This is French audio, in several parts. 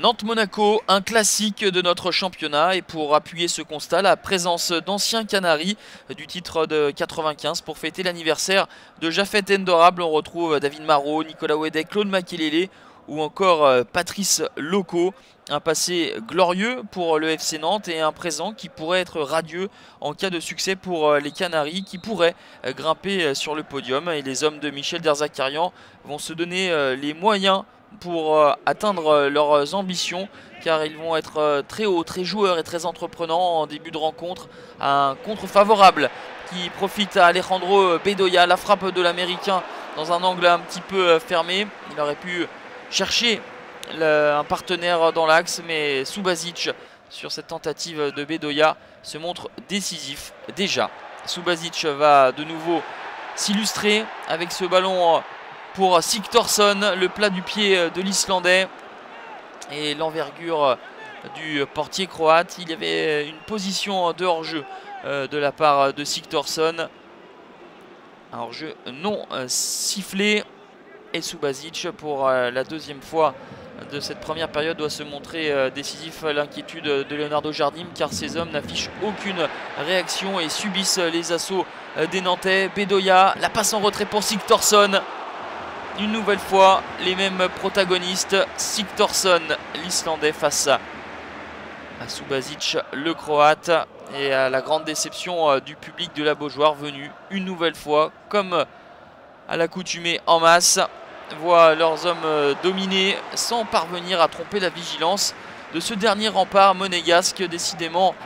Nantes-Monaco, un classique de notre championnat et pour appuyer ce constat, la présence d'anciens Canaries du titre de 95 pour fêter l'anniversaire de Jaffet Endorable. On retrouve David Marot, Nicolas Wedek, Claude Makelele ou encore euh, Patrice Loco. Un passé glorieux pour le FC Nantes et un présent qui pourrait être radieux en cas de succès pour euh, les Canaries qui pourraient euh, grimper sur le podium. Et les hommes de Michel Derzakarian vont se donner les moyens pour euh, atteindre euh, leurs ambitions car ils vont être euh, très hauts, très joueurs et très entreprenants en début de rencontre. Un contre favorable qui profite à Alejandro Bedoya, la frappe de l'Américain dans un angle un petit peu fermé. Il aurait pu chercher un partenaire dans l'axe, mais Subasic sur cette tentative de Bedoya se montre décisif déjà. Subasic va de nouveau s'illustrer avec ce ballon pour Sigtorsson, le plat du pied euh, de l'Islandais et l'envergure euh, du portier croate. Il y avait une position de hors-jeu euh, de la part de Sigtorsson. Un hors-jeu non sifflé. Et Subasic pour la deuxième fois de cette première période doit se montrer décisif l'inquiétude de Leonardo Jardim car ces hommes n'affichent aucune réaction et subissent les assauts des Nantais. Bedoya, la passe en retrait pour Sigtorsson une nouvelle fois les mêmes protagonistes. Sigtorsson, l'Islandais, face à, Subasic, le Croate. Et à la grande déception euh, du public de la Beaujoire venu une nouvelle fois, comme à l'accoutumée en masse, voient leurs hommes euh, dominés sans parvenir à tromper la vigilance de ce dernier rempart monégasque, décidément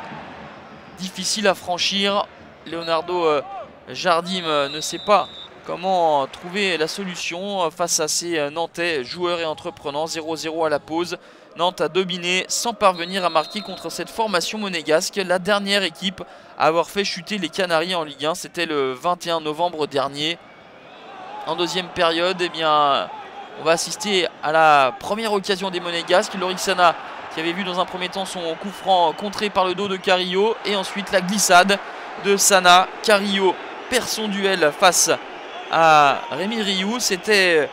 difficile à franchir. Leonardo euh, Jardim ne sait pas Comment trouver la solution face à ces Nantais joueurs et entreprenants? 0-0 à la pause. Nantes a dominé sans parvenir à marquer contre cette formation monégasque. La dernière équipe à avoir fait chuter les Canaries en Ligue 1, c'était le 21 novembre dernier. En deuxième période, eh bien, on va assister à la première occasion des Monégasques. Lorixana qui avait vu dans un premier temps son coup franc contré par le dos de Carillo. Et ensuite la glissade de Sana. Carillo perd son duel face à Rémi Rioux. C'était euh,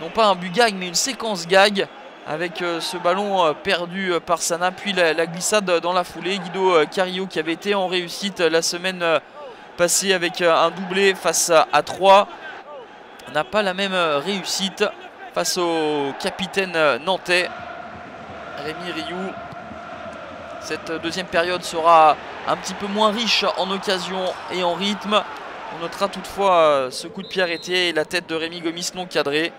non pas un but gag, mais une séquence gag avec euh, ce ballon euh, perdu par Sana, puis la, glissade dans la foulée. Guido Carillo qui avait été en réussite la semaine passée avec un doublé face à 3 n'a pas la même réussite face au capitaine nantais Rémi Rioux. Cette deuxième période sera un petit peu moins riche en occasions et en rythme. On notera toutefois euh, ce coup de pied arrêté et la tête de Rémi Gomis non cadré.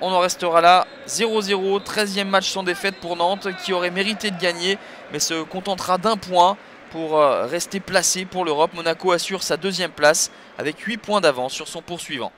On en restera là. 0-0, 13e match sans défaite pour Nantes qui aurait mérité de gagner mais se contentera d'un point pour euh, rester placé pour l'Europe. Monaco assure sa deuxième place avec 8 points d'avance sur son poursuivant.